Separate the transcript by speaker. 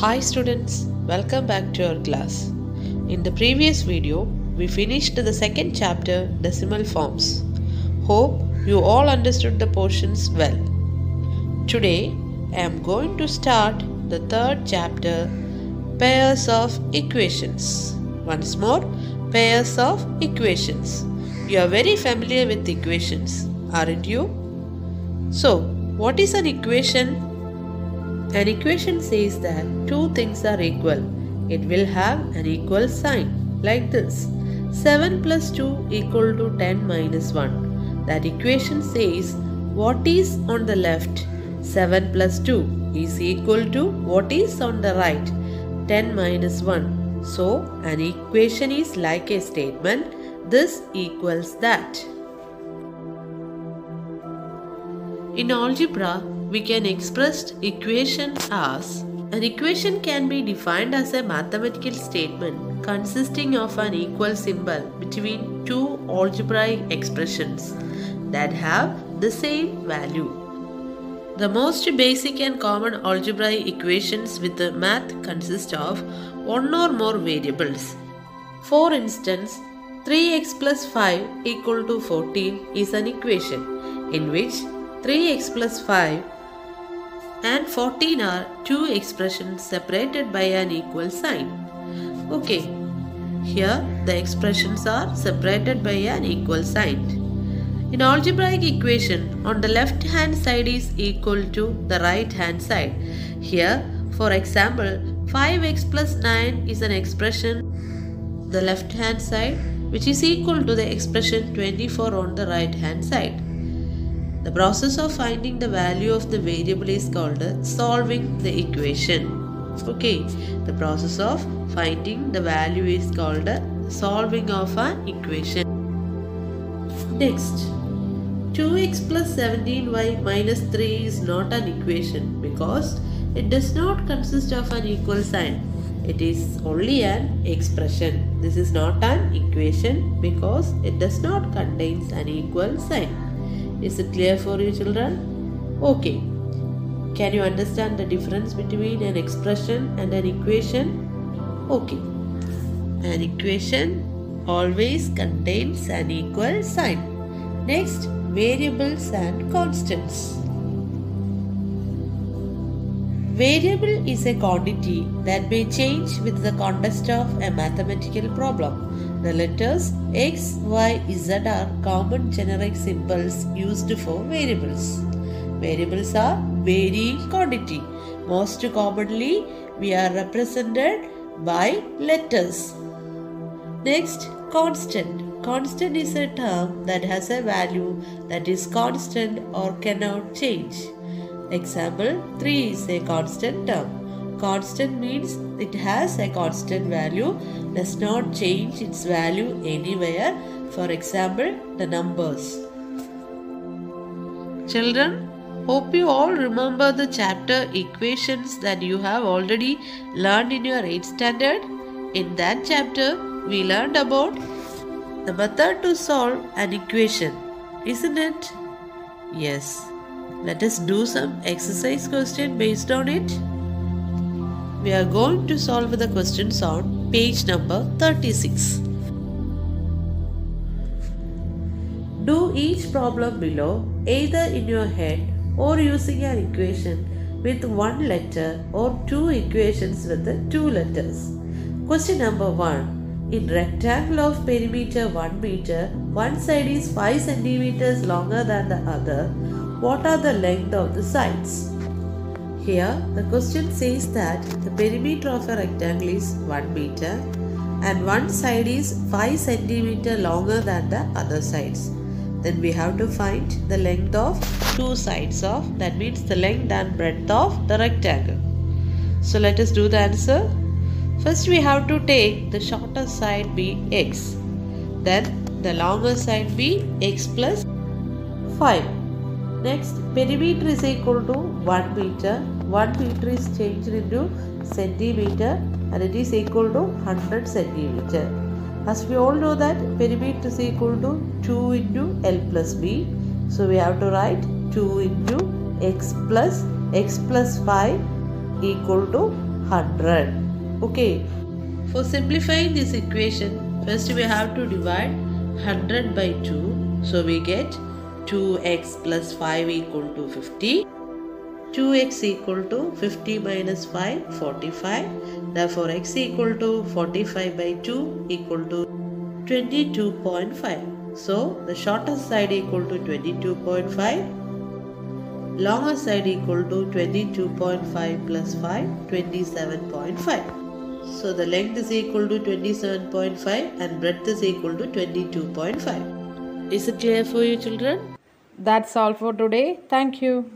Speaker 1: Hi students, welcome back to our class. In the previous video, we finished the second chapter decimal forms. Hope you all understood the portions well. Today, I am going to start the third chapter pairs of equations. Once more, pairs of equations. You are very familiar with equations, aren't you? So, what is an equation? An equation says that two things are equal. It will have an equal sign like this 7 plus 2 equal to 10 minus 1. That equation says what is on the left 7 plus 2 is equal to what is on the right 10 minus 1. So, an equation is like a statement this equals that. In algebra, we can express equation as an equation can be defined as a mathematical statement consisting of an equal symbol between two algebraic expressions that have the same value. The most basic and common algebraic equations with the math consist of one or more variables. For instance, 3x plus 5 equal to 14 is an equation in which 3x plus 5 and 14 are two expressions separated by an equal sign. Okay, here the expressions are separated by an equal sign. In algebraic equation, on the left hand side is equal to the right hand side. Here, for example, 5x plus 9 is an expression the left hand side which is equal to the expression 24 on the right hand side. The process of finding the value of the variable is called solving the equation. Okay, the process of finding the value is called solving of an equation. Next, 2x plus 17y minus 3 is not an equation because it does not consist of an equal sign. It is only an expression. This is not an equation because it does not contain an equal sign. Is it clear for you children? Okay. Can you understand the difference between an expression and an equation? Okay. An equation always contains an equal sign. Next, variables and constants. Variable is a quantity that may change with the context of a mathematical problem. The letters x, y, z are common generic symbols used for variables. Variables are varying quantity. Most commonly, we are represented by letters. Next, constant. Constant is a term that has a value that is constant or cannot change. Example 3 is a constant term. Constant means it has a constant value, does not change its value anywhere. For example, the numbers. Children, hope you all remember the chapter equations that you have already learned in your 8th standard. In that chapter, we learned about the method to solve an equation, isn't it? Yes. Let us do some exercise question based on it. We are going to solve the questions on page number 36. Do each problem below either in your head or using an equation with one letter or two equations with two letters. Question number 1. In rectangle of perimeter 1 meter, one side is 5 centimeters longer than the other. What are the length of the sides? Here, the question says that the perimeter of a rectangle is 1 meter and one side is 5 centimeter longer than the other sides. Then we have to find the length of two sides of that means the length and breadth of the rectangle. So let us do the answer. First we have to take the shorter side be x. Then the longer side be x plus 5. Next perimeter is equal to 1 meter. 1 meter is changed into centimeter and it is equal to 100 centimeter. As we all know that perimeter is equal to 2 into L plus B. So we have to write 2 into x plus x plus 5 equal to 100. Okay, for simplifying this equation, first we have to divide 100 by 2. So we get 2x plus 5 equal to 50. 2x equal to 50 minus 5, 45. Therefore, x equal to 45 by 2 equal to 22.5. So, the shortest side equal to 22.5 longer side equal to 22.5 plus 5 27.5 so the length is equal to 27.5 and breadth is equal to 22.5 is it clear for you children
Speaker 2: That's all for today. Thank you.